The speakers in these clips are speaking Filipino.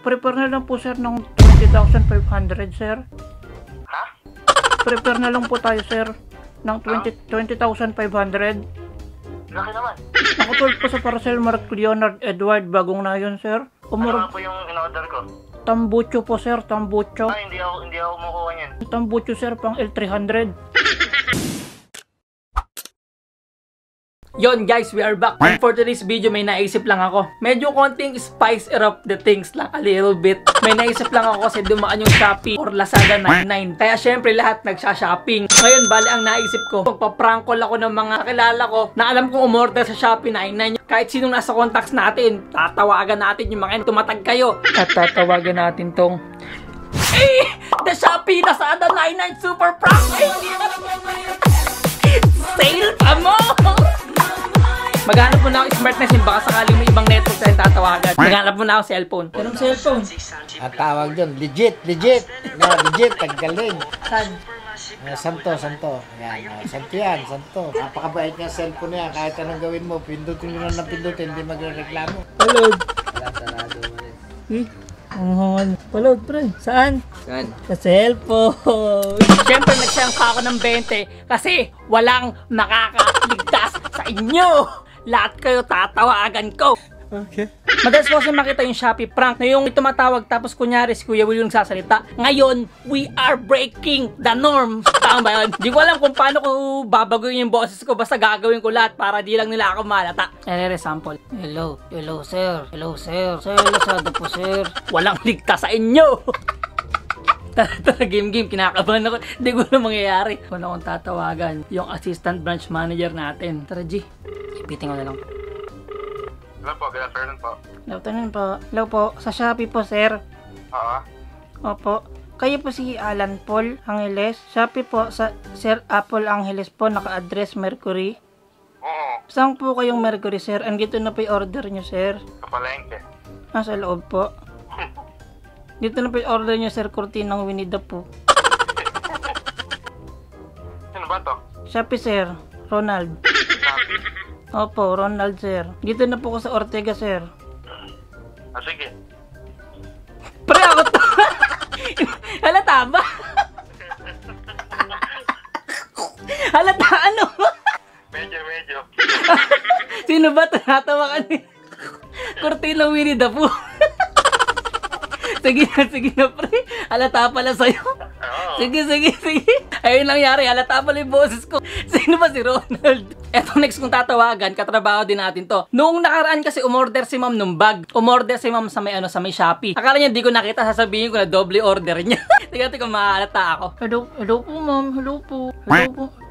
Prepare na lang po sir ng 20,500 sir. Ha? Prepare na lang po tayo sir ng 20 20,500. Laki naman. Nakatulad po sa Parcel Mark Leonard Edward bagong na yun sir. Ano Umur nga po yung in-order ko? Tambucho po sir, tambucho. Ah, hindi ako, hindi ako kumukuha niyan. Tambucho sir pang L300. Yon guys, we are back. And for today's video, may naisip lang ako. Medyo konting spice it up the things lang a little bit. May naisip lang ako kasi dumaan yung Shopee or Lazada 99. Kaya syempre lahat nagsha-shopping. Ngayon, bali ang naisip ko, magpa-prank call ako ng mga kilala ko na alam kong umorder sa Shopee 99. Kahit sinong nasa contacts natin, tatawagan natin yung mga yan, tumatag kayo. At tatawagan natin tong Eh! The Shopee Lazada 99 Super Prank! Sale pa mo! Maghanap muna ako smartness yun, baka sakaling may ibang network tayong tatawagan. Maghanap muna ako cellphone. Anong cellphone? At tawag doon, legit, legit. No, legit, taggaling. Saan? Uh, santo, santo. Yan, uh, santo yan, santo. Napakabait niya cellphone niya. Kahit anong gawin mo, pindutin mo lang ng pindutin, hindi magre-reklamo. Palod. Wala sarado mo rin. Eh? Ang Palod, pre. Saan? Saan? Sa cellphone. Siyempre, nagsayang pa ako ng 20 kasi walang makakaligtas sa inyo. Lahat kayo tatawagan ko. Okay. Madalas ko kasi makita yung Shopee prank na yung tumatawag tapos kunyari si Kuya Will yung sasalita. Ngayon, we are breaking the norm. Tama ba yun? Di ko alam kung paano ko babaguhin yung boses ko. Basta gagawin ko lahat para di lang nila ako malata. Ere sample. Hello. Hello, sir. Hello, sir. Sir, Lazada po, sir. Walang ligtas sa inyo. Tara, tara, game game, kinakabahan ako. Hindi ko na mangyayari. Kung akong tatawagan, yung assistant branch manager natin. Tara, G. Ipitin ko na lang. Hello po, good afternoon po. Hello, tanong po. Hello po, sa Shopee po sir. Oo. Opo. Kayo po si Alan Paul Angeles. Shopee po sa Sir Apple Angeles po, naka-address Mercury. Oo. Saan po kayong Mercury sir? Andito na po yung order nyo sir. Kapalengke. Nasa loob po. Dito na po yung order nyo sir, kurtinang Winnie the Pooh. Sino ba to? Shopee sir, Ronald. Opo, Ronald sir. Dito na po ko sa Ortega sir. Ah, sige. Pre, ako to. Halata ba? Halata ano? Medyo, medyo. Sino ba tinatawa ka ni? Cortina Winnie the Pooh. Sige na, sige na, pre. Halata pala sa'yo. Oo. Sige, sige, sige. Ayun lang yari, halata pala yung boses ko. Sino ba si Ronald? Eto next kong tatawagan, katrabaho din natin to. Noong nakaraan kasi umorder si ma'am nung bag. Umorder si ma'am sa may ano, sa may Shopee. Akala niya di ko nakita, sasabihin ko na doble order niya. Tiga, tiga, mahalata ako. Hello, hello po ma'am, hello po. Hello po.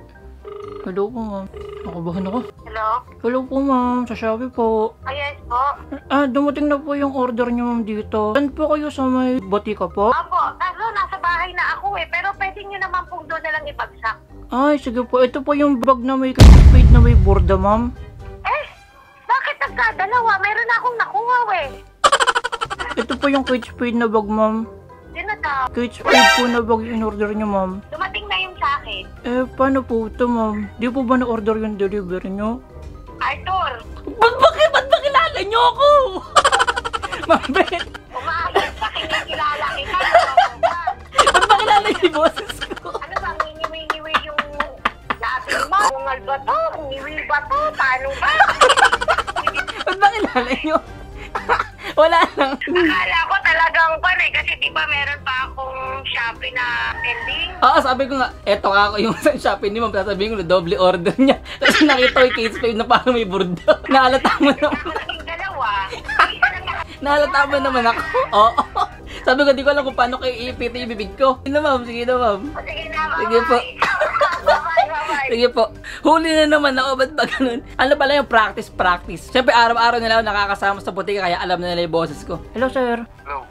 Hello po ma'am. Nakabahan ako. Hello? Hello po ma'am, sa Shopee po. Yes po. Ah, dumating na po yung order niyo ma'am dito. Saan po kayo sa may botika po? Apo, kaso nasa bahay na ako eh. Pero pwede nyo naman pong doon na lang ibagsak. Ay, sige po. Ito po yung bag na may kapit na may borda ma'am. Eh, bakit nagkadalawa? Meron na akong nakuha eh. Ito po yung Kate Spade na bag ma'am. Yun na daw. Spade po na bag yung in-order niyo ma'am. Eh, paano po ito ma'am? Di po ba na-order yung delivery niyo? Arthur, Ba't ba, ba't ba kilala niyo ako? Mabit, umaayos sa kinikilala kita. ba't ba kilala yung boses ko? ano ba, nginiwi-ngiwi yung labi mo? Bungal ba to? Ngiwi ba to? Paano ba? Ba't ba kilala niyo? Wala lang. Akala ko talagang pan eh. Kasi di ba meron pa Shopee na pending? Oo, sabi ko nga, eto nga ako yung sa Shopee ni Ma'am, sasabihin ko na doble order niya. Tapos nakita ko yung case plate na parang may burdo. Naalata mo naman. Dalawa. Naalata mo naman ako. Oo. Sabi ko, di ko alam kung paano kayo iipit yung bibig ko. Sige na ma'am, sige na ma'am. Sige na, Sige po. Bye-bye. Sige po. Huli na naman ako, ba't ba ganun? Ano pala yung practice, practice. Siyempre, araw-araw nila ako nakakasama sa butika, kaya alam na nila yung boses ko. Hello sir. Hello, sir.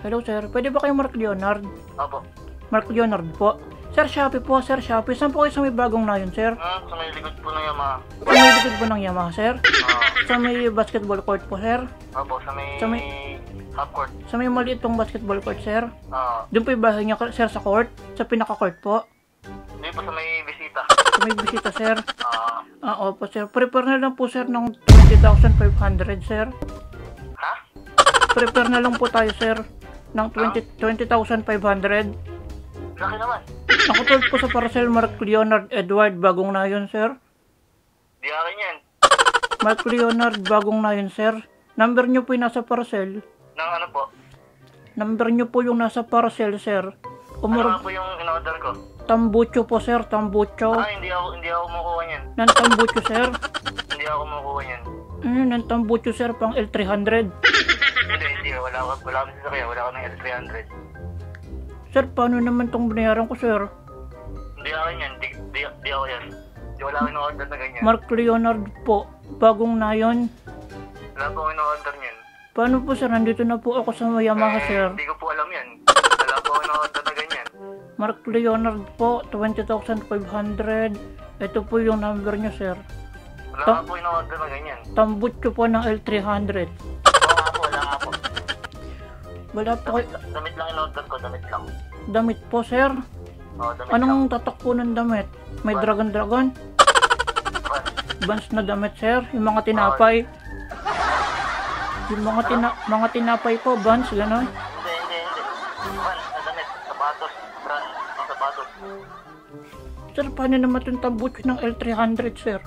Hello sir. Pwede ba kayo Mark Leonard? Opo. Mark Leonard po. Sir Shopee po, Sir Shopee. Saan po kayo sa may bagong na yun, sir? Ah, sa may likod po ng Yamaha. Sa may likod po ng Yamaha, sir? Ah, Sa may basketball court po, sir? opo, sa may... Sa may- half court. Sa may maliit pong basketball court, sir? Ah, Doon po yung bahay niya, sir, sa court? Sa pinaka-court po? hindi po sa may bisita. Sa may bisita, sir? Ah, Ah, opo, sir. Prepare na lang po, sir, ng 20,500, sir. ha? Prepare na lang po tayo, sir. Ng 20 20,500. Laki naman. Nakatulad po sa parcel Mark Leonard Edward. Bagong na yun, sir. Di akin yan. Mark Leonard, bagong na yun, sir. Number nyo po yung nasa parcel. Nang ano po? Number nyo po yung nasa parcel, sir. Ano Umur nga po yung in-order ko? Tambucho po, sir. Tambucho. Ah, hindi ako, hindi ako makuha niyan. Nan tambucho, sir. Hindi ako makuha niyan. Ano, nan tambucho, sir, pang L300. Hindi. Wala, wala kami sasakyan. Wala kami L300. Sir, paano naman tong binayaran ko, sir? Hindi akin yan. Di, di, di ako yan. Di wala akong in-order na ganyan. Mark Leonard po. Bagong na yun. Wala po akong in-order niyan. Paano po, sir? Nandito na po ako sa Yamaha, Eh, sir. Hindi ko po alam yan. Wala po akong in-order na ganyan. Mark Leonard po, 20,500. Ito po yung number nyo, sir. Wala Ta- po in-order na ganyan. Tambucho po ng L300. Wala po. Damit, damit lang in-order ko. Damit lang. Damit po, sir. Oo, damit lang. Anong tatak po ng damit? May dragon-dragon? Bans na damit, sir. Yung mga tinapay. Yung mga, tina mga tinapay po, bans, gano'n. Hindi, hindi, hindi. Van, na damit. Sapatos. Brand. Ang sapatos. Sir, paano naman itong tambucho ng L300, sir?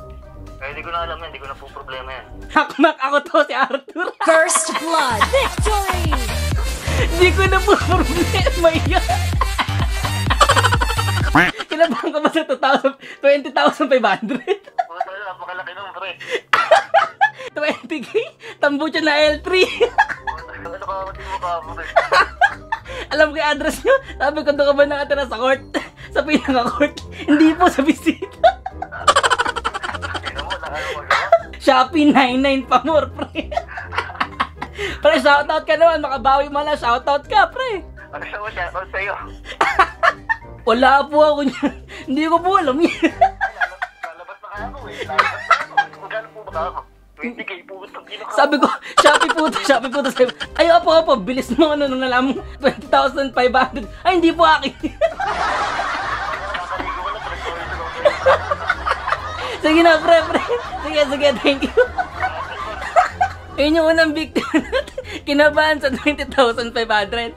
Eh, hindi ko na alam yan. Hindi ko na po problema yan. Hakmak ako to si Arthur. First blood. Victory! Hindi ko na po problema yan. Kinabahan ka ba sa 2,000 20,500? Puta na, napakalaki nung pre. 20k? Tambucho na L3. Ano ka, mati mo ka, pre. Alam ko yung address nyo? Sabi ko, doon ka ba nakatira sa court? sa pinaka-court? Hindi po, sa bisita. Shopee 99 pa more, pre. Pre, shoutout ka naman. Makabawi mo lang. Shoutout ka, pre. Ano mo siya? Ano sa'yo? Wala po ako niyan. Hindi ko po alam yan. Lalabas na kaya ako eh. Lalabas na ako. Magkano po ba ako? 20k po itong kinaka. Sabi ko, Shopee po to, Shopee po to. Sabi, ay, opo, opo, bilis mo ano nung nalaman mo, 20,500. Ay, hindi po akin. Sa sige na, pre, pre. Sige, sige, thank you. Yun yung unang victim natin. Kinabahan sa 20,500.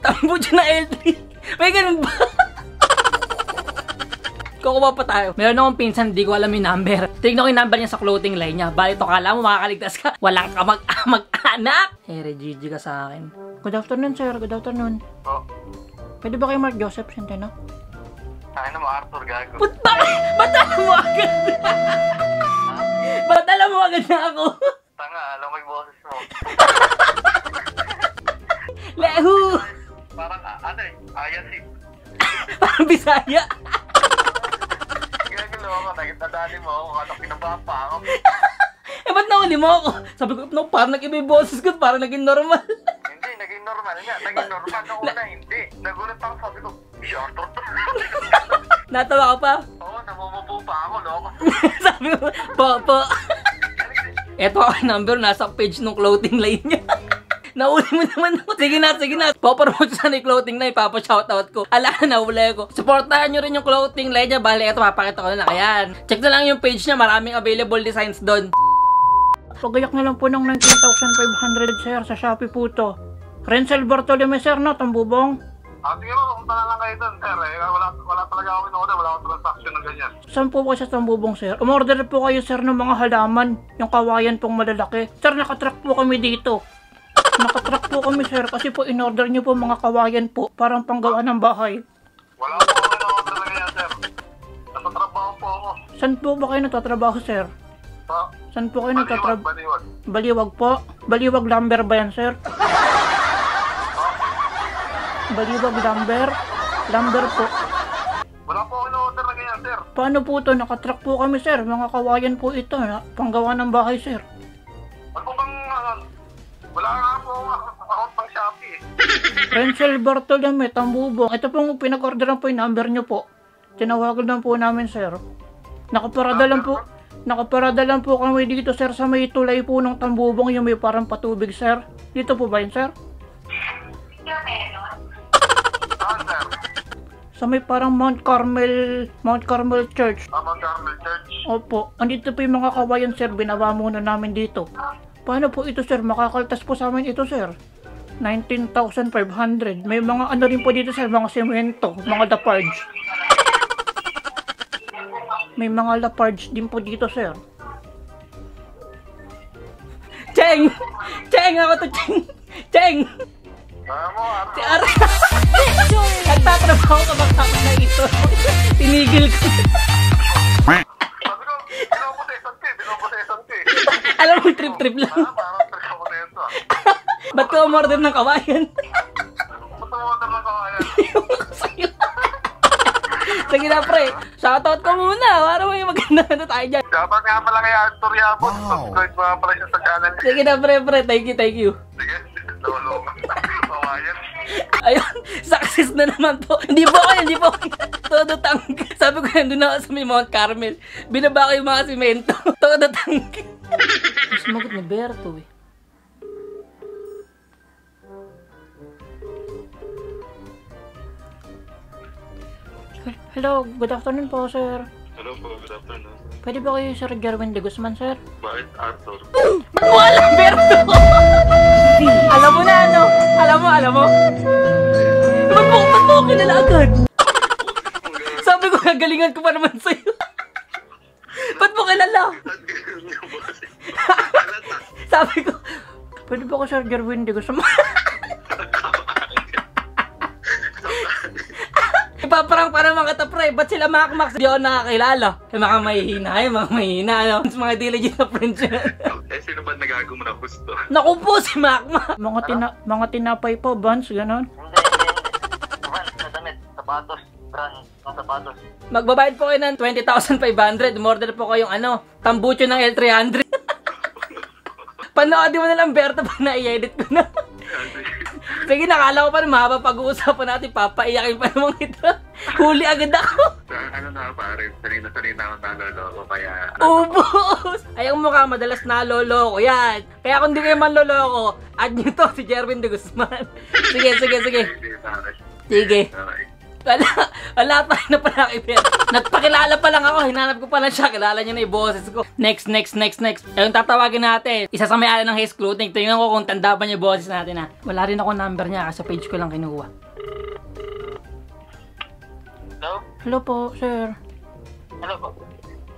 Tambo dyan na L3. May ganun ba? Kukuha pa tayo. Meron akong pinsan, di ko alam yung number. Tignan ko yung number niya sa clothing line niya. Bali to, kala mo makakaligtas ka. Walang ka mag-anak. Here, Gigi ka sa akin. Good afternoon, sir. Good afternoon. Oh, Pwede ba kay Mark Joseph Centeno? ano mo, Arthur, gago. Ba't ba? Ba't alam mo agad? Ba't alam mo agad na ako? Tanga, alam mo yung boses mo. Lehu! Parang, ah, ano eh, ayasin. Parang Bisaya. Ginagalo ako, nagtadali mo ako, ano, kinabapa pa ako. Eh, ba't nahuli mo ako? Sabi ko, no, parang nag-iba yung boses ko, parang naging normal. Hindi, naging normal nga. Naging normal nung una, hindi. Nagulat ako, sabi ko, to. Natawa ka pa. Oo, namumupo pa ako, loko. Sabi ko, po, po. Eto yung number, nasa page ng clothing line niya. Nauli mo naman ako. Sige na, sige na. Popromote sa yung clothing line, papa-shoutout ko. Ala na, nahuli ko. Supportahan nyo rin yung clothing line niya. Bale, eto, papakita ko na lang. Ayan. Check na lang yung page niya. Maraming available designs doon. Pagayak na lang po ng 19,500, sir. Sa Shopee po to. Renzel Bartolome, sir, no? Tambubong. Ah, sige mo, pumunta na lang kayo doon, sir. Eh, wala, wala talaga ako in-order, wala akong transaction ng ganyan. Saan po kayo sa Tambubong, sir? Umorder po kayo, sir, ng mga halaman. Yung kawayan pong malalaki. Sir, nakatrack po kami dito. Nakatrack po kami, sir, kasi po in-order nyo po mga kawayan po. Parang panggawa ng bahay. Wala po ako in-order na ganyan, sir. Nasa trabaho po ako. Saan po ba kayo natatrabaho, sir? Sa Saan po kayo Baliwag, natatrabaho? baliwag. Baliwag po. Baliwag lumber ba yan, sir? Baliwag lumber. Lumber po. Wala po ako in-order na ganyan, sir. Paano po to? Nakatrack po kami, sir. Mga kawayan po ito. Na, panggawa ng bahay, sir. Ano bang, ano, wala nga po ako ako pang Shopee. eh. Renzel Bartolome, Tambubong. Ito pong pinag-orderan po yung number nyo po. Tinawagan lang po namin, sir. Nakaparada lang po. Nakaparada lang po kami dito, sir, sa may tulay po ng Tambubong, yung may parang patubig, sir. Dito po ba yun, sir? Sa may parang Mount Carmel, Mount Carmel Church. Ah, Mount Carmel Church. Opo, andito po yung mga kawayan, sir. Binawa muna namin dito. Paano po ito, sir? Makakaltas po sa amin ito, sir. 19,500. May mga ano rin po dito sir, mga semento, mga Lafarge. May mga Lafarge din po dito sir. Cheng! Cheng! Ako to, Cheng! Cheng! Tama mo, ah. Si Ara! Nagtatrabaho ka bang kapag na ito? Tinigil ko. Ko, ko ko. Alam mo, trip-trip lang. Ba't ka umorder ng kawayan? Ba't tumawatar ng kawayan? Sa'yo. Sige na, pre. Shoutout ko muna. Para may maganda na tayo dyan. Dapat nga pala kay Arthur Yabon. Subscribe mo nga pala siya sa channel. Sige na, pre, pre. Thank you, thank you. Sige, success na naman po. Hindi po ako, hindi po. Todo tang. Sabi ko, nandun ako sa may Mount Carmel. Binaba ko yung mga simento. Todo tang. Mas magot ni Berto eh. Hello, good afternoon po sir. Hello po, good afternoon. Pwede ba kayo Sir Jerwin de Guzman sir? Bakit Arthur? Ba't mo alam, Berto? alam mo na, ano? Alam mo, alam mo? Ako kilala agad? Sabi ko, gagalingan ko pa naman sa'yo. ba't mo kilala? Sabi ko, Pwede ba ko Sir Jerwin de Guzman? ipaparang para mga kita, pre. Ba't sila makmak? Di ako nakakilala. Yung mga mahihina, yung mga mahihina, ano? Mga diligent na friends yun. Eh, sino ba nagago mo na gusto? Naku po, si Makmak. mga, tina mga tinapay po, buns, ganon. Sapatos, brand, ng sapatos. Magbabayad po kayo ng 20,500. Umorder po kayong ano, tambucho ng L300. Panoodin mo na lang, Berto, pag na-edit ko na. Sige, nakala ko pa na mahaba pag-uusapan natin. Papaiyakin pa naman kita. Huli agad ako. ano na pare, sanay na sanay na ako naloloko kaya... Ubus! Ay, ang mukha madalas naloloko yan. Kaya kung di kayo manloloko, add nyo to si Jervin de Guzman. Sige, sige, sige. Pare. Sige. Wala, wala pa na pala kay Pierre. Nagpakilala pa lang ako, hinanap ko pa lang siya, kilala niya na yung boses ko. Next, next, next, next. Ayun, tatawagin natin. Isa sa may-ari ng Haze Clothing. Tingnan ko kung tanda pa niya yung boses natin ha. Wala rin ako number niya, kasi page ko lang kinuha. Hello? Hello po, sir. Hello po.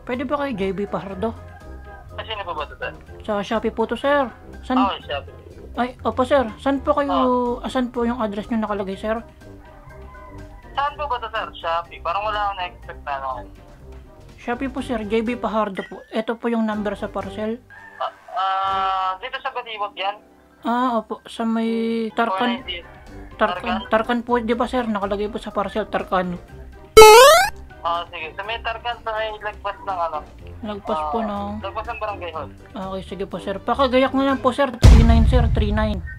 Pwede ba kayo JB Pahardo? Kasi na ba ba ito? Sa Shopee po to, sir. San, Oo, siya. ay, opo, sir. San po kayo, asan po yung address nyo nakalagay, sir? Saan po ba ito, sir? Shopee. Parang wala akong na-expect na ano. Shopee po, sir. JB Pahardo po. Ito po yung number sa parcel. Ah, ah, dito sa Baliwag yan? Ah, opo. Sa may Tarkan. 490. Tarkan, Tarkan po, di ba, sir? Nakalagay po sa parcel, Tarkan. Ah, sige. Sa may Tarkan sa may lagpas ng ano? Lagpas po ng... Lagpas ng barangay hall. Okay, sige po, sir. Pakagayak na lang po, sir. 39, sir. 39.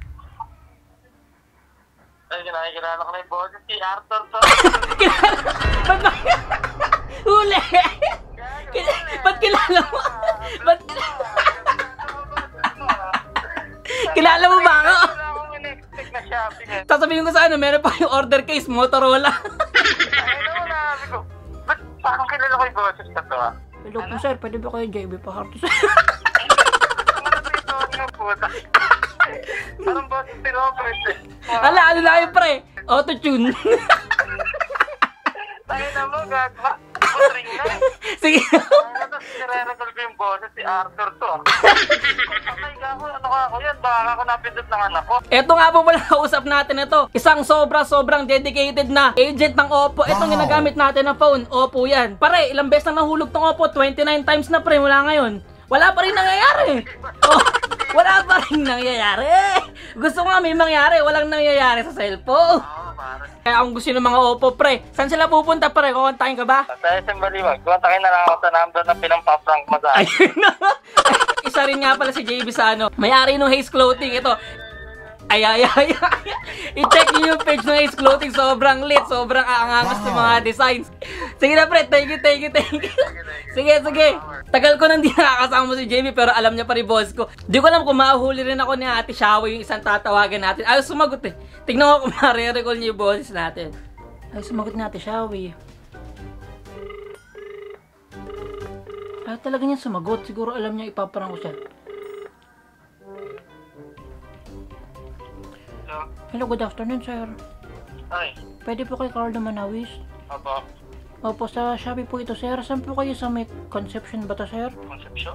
Ay, nakikilala ko na yung boses. Si Arthur to. Ba't ba? Huli! Kil- Ba't kilala mo? Ba't kilala mo ba ako? Wala akong in-expect na shopping eh. Sasabihin ko sa ano, meron pa yung order case, Motorola. Ay, ano na, sabi ko. Ba't parang kilala ko yung boses na to ah? Hello po, sir. Pwede ba kayo JB Pahardo, sir? Ano ba ito ng puta? Parang boses si Robert eh. Ala, ano lang yun, pre? Auto-tune. Tayo na mo, gagwa. Putring na eh. Sige. Ano to, nire-recall ko yung boses si Arthur to ah. Patay ka ako, ano ka ako yan? Baka ako napindot ng anak ko. Ito nga po pala kausap natin ito. Isang sobra-sobrang dedicated na agent ng Oppo. Itong ginagamit natin na phone. Oppo yan. Pare, ilang beses na nahulog tong Oppo? 29 times na pre, wala ngayon. Wala pa rin nangyayari. Oh, wala pa rin nangyayari. Gusto ko nga may mangyari. Walang nangyayari sa cellphone. Oo, pare. Kaya kung gusto ng mga Oppo pre, saan sila pupunta pre? Kukontakin ka ba? Sa SM Baliwag, kontakin na lang ako sa number na pinampaprank mo sa akin. Ayun na. Isa rin nga pala si JB sa ano. May-ari ng Haze Clothing. Ito. Ay, ay, ay, ay. I-check niyo yung page ng Haze Clothing. Sobrang lit. Sobrang aangangas ng mga designs. Sige na, pre. Thank you, thank you, thank you. Sige, sige. Tagal ko nang di nakakasama si JB pero alam niya pa rin boss ko. Di ko alam kung mahuli rin ako ni Ate Shawa yung isang tatawagan natin. Ayos sumagot eh. Tignan ko kung marirecall niya yung boses natin. Ay, sumagot natin, Shawi. Ay, talaga niya sumagot. Siguro alam niya ipaparang ko siya. So, Hello, good afternoon, sir. Ay, Pwede po kay Carlo Manawis? opo. Opo, sa Shopee po ito, sir. Saan po kayo sa may conception ba to, sir? Conception?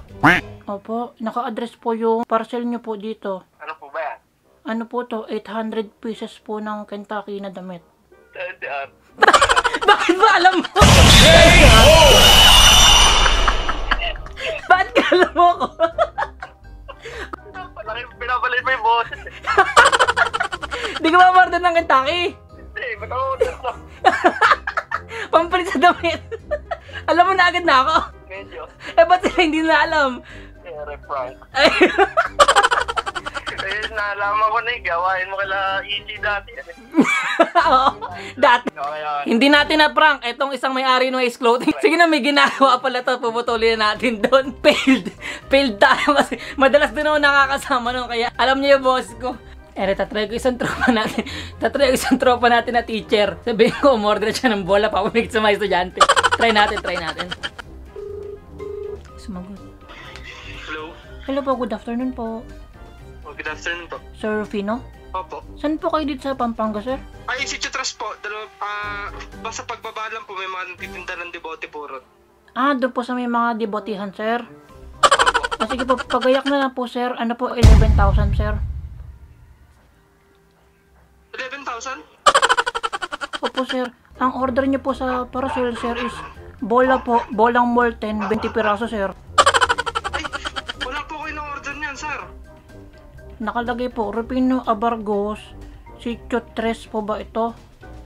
Opo, naka-address po yung parcel nyo po dito. Ano po ba yan? Ano po to? 800 pieces po ng Kentucky na damit. Ah. Bakit ba alam mo? Bakit ka alam mo ko? Pinabalay pa yung boses. Di ka ma-order ng Kentucky. Hindi, ba't ako? Pampalit sa damit. alam mo na agad na ako. Medyo. Eh, ba't sila hindi na alam? Ere, Frank. Ay, Eh, naalaman ko na eh. Gawain mo kala easy dati. Oo. Dati. Hindi natin na prank etong isang may-ari ng Ace Clothing. Sige na, may ginagawa pala to. Puputulin na natin doon. Failed. Failed tayo kasi madalas din ako nakakasama nun. Kaya alam niyo yung boss ko. Eh, tatry ko isang tropa natin. Tatry ko isang tropa natin na teacher. Sabihin ko, umorder siya ng bola pa sa mga estudyante. Try natin, try natin. Sumagot. hello. Hello po, good afternoon po. Oh, good afternoon po. Sir Rufino? Opo. Saan po kayo dito sa Pampanga, sir? Ay, si Chutras po. Dalawa, ah, basta pagbaba lang po, may mga nagtitinda ng debote po ron. Ah, doon po sa may mga debotihan, sir. Ah, sige po, pagayak na lang po, sir. Ano po, 11,000, sir. 11,000? Opo, sir. Ang order niyo po sa parcel, sir, is bola po, bolang molten, 20 piraso, sir. Ay, wala po kayo ng order niyan, sir. Nakalagay po, Rufino Abargos, si Tres po ba ito?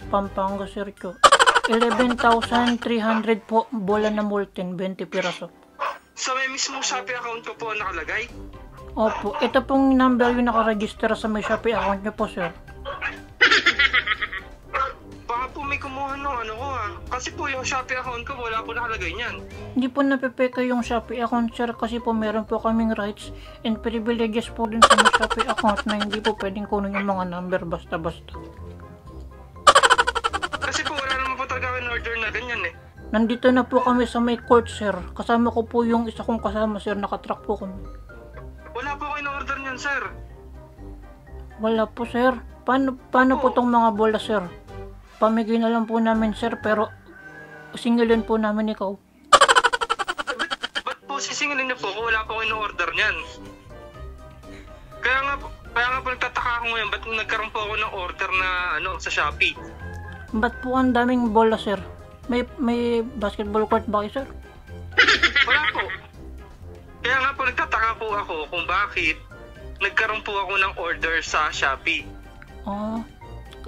Pampanga, sir, Cho. 11,300 po, bola na molten, 20 piraso. Sa may mismong Shopee account ko po nakalagay. Opo, ito pong number yung nakaregister sa may Shopee account niyo po, sir. May kumuha ng ano ko ha. Kasi po yung Shopee account ko wala po nakalagay niyan. Hindi po napipeka yung Shopee account, sir, kasi po meron po kaming rights and privileges po din sa Shopee account na hindi po pwedeng kunin yung mga number basta-basta. Kasi po wala naman po talaga in order na ganyan eh. Nandito na po kami sa may court, sir. Kasama ko po yung isa kong kasama, sir. Nakatrack po kami. Wala po kayo order niyan, sir. Wala po, sir. Paano, paano po tong mga bola, sir? Pamigay na lang po namin, sir, pero singilin po namin ikaw. Ba't po sisingilin niyo po kung wala po in order niyan? Kaya nga po, kaya nga po nagtataka ako ngayon, ba't nagkaroon po ako ng order na ano sa Shopee? Ba't po ang daming bola, sir? May, may basketball court ba kayo, sir? Wala po. Kaya nga po nagtataka po ako kung bakit nagkaroon po ako ng order sa Shopee. Ah,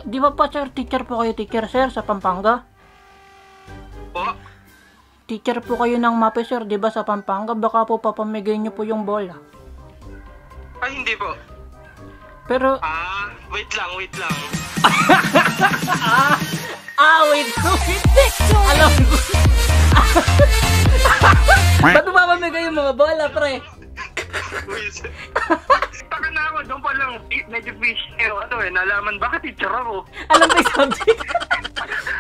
di ba pa, sir, teacher po kayo, teacher, sir, sa Pampanga? Po? Teacher po kayo ng MAPE, sir, di ba, sa Pampanga? Baka po papamigay niyo po yung bola. Ay, hindi po. Pero, Ah, wait lang, wait lang. Ah, wait, wait. Alam ko. Ba't mo papamigay yung mga bola, pre? Wait. Taka na ako, doon pa lang, eh, medyo fishy yung ano eh, nalaman bakit teacher ako. Alam ba yung subject?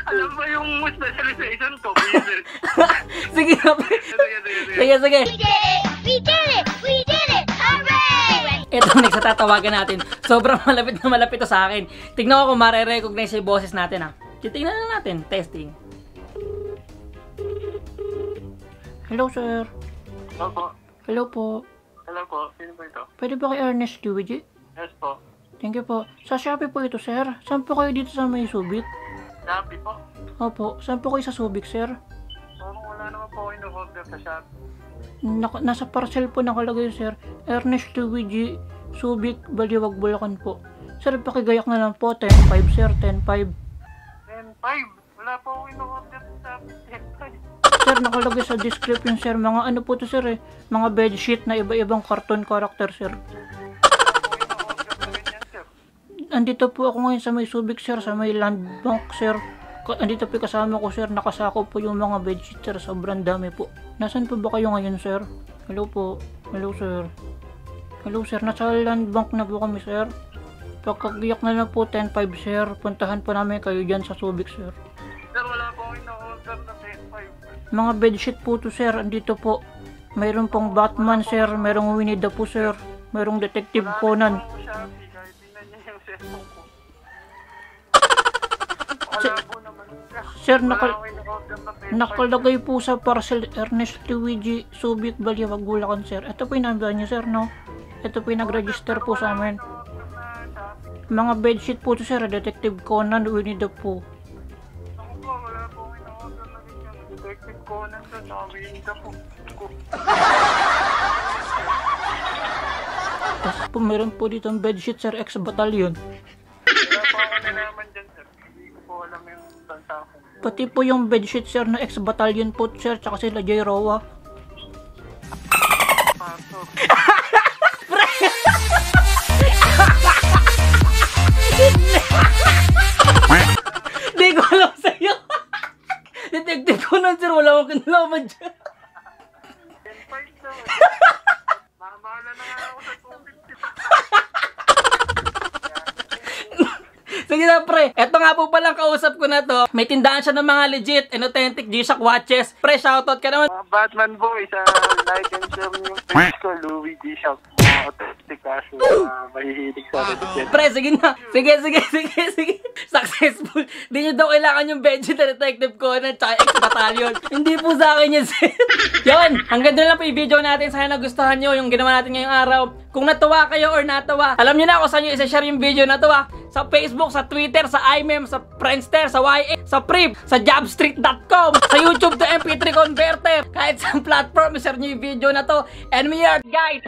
Alam ba yung specialization ko, business. sige. Sige, sige, sige. We did it! We did it! We did it! Hooray! Ito next sa tatawagan natin. Sobrang malapit na malapit to sa akin. Tignan ko kung mare-recognize yung boses natin ha. Titignan na natin. Testing. hello, sir. Hello po. Hello po. Hello po. Sino po ito? Pwede ba kay Ernest Luigi? Yes po. Thank you po. Sa Shopee po ito, sir. Saan po kayo dito sa may Subic? Shopee po. Opo. Saan po kayo sa Subic, sir? Parang wala naman po kayo order sa Shopee. Nak- nasa parcel po nakalagay, sir. Ernest Luigi, Subic, Baliwag, Bulacan po. Sir, pakigayak na lang po. 10-5, sir. 10-5. 10-5. Wala po kayo order sa Shopee. 10-5. Sir, nakalagay sa description, sir. Mga ano po to, sir, eh. Mga bedsheet na iba-ibang cartoon character, sir. Andito po ako ngayon sa may Subic, sir. Sa may land bank, sir. Andito po kasama ko, sir. Nakasako po yung mga bedsheet, sir. Sobrang dami po. Nasaan po ba kayo ngayon, sir? Hello po. Hello, sir. Hello, sir. Nasa land bank na po kami, sir. Pagkagiyak na lang po 10-5, sir. Puntahan po namin kayo dyan sa Subic, sir. Sir, wala po kayo order na 10-5. Mga bedsheet po to sir, andito po. Mayroon pong Batman sir, mayroong Winnie the Pooh sir, mayroong Detective Conan. Sir, Wala nakal- akong in-order na paper. nakalagay po sa parcel Ernest Luigi Subic Baliwag, Bulacan, sir. Ito po yung number niyo, sir, no? Ito po yung nag-register po sa amin. Mga bedsheet po to, sir. Detective Conan, Winnie the Pooh. Detective Conan to, nakawinda po. Ko. Tapos po meron po dito ang bedsheet, sir, ex-battalion. Wala po ako nalaman dyan, sir. Hindi ko po alam yung banta ko. Pati po yung bedsheet, sir, na ex-battalion po, sir, tsaka sila J. Roa. Paso. Sir. Wala akong kinalaman dyan. 10 daw. Mamahala na nga ako sa 250. Sige na, pre. Eto nga po palang kausap ko na to. May tindahan siya ng mga legit and authentic G-Shock watches. Pre, shoutout ka naman. Mga Batman boys, uh, like and share mo yung page ko, Louis D. Authentic kaso, uh, mahihilig sa legit. Pre, sige na. Sige, sige, sige, sige. Successful. Di nyo daw kailangan yung na Detective Conan tsaka ex-battalion. Hindi po sa akin yun, sir. Yun, hanggang doon lang po yung video natin. Sana nagustuhan nyo yung ginawa natin ngayong araw. Kung natuwa kayo or natawa, alam nyo na kung saan nyo isa-share yung video na to ah. Sa Facebook, sa Twitter, sa iMem, sa Friendster, sa YA, sa Priv, sa Jobstreet.com, sa YouTube to MP3 Converter. Kahit sa platform, share nyo yung video na to. And we are guys.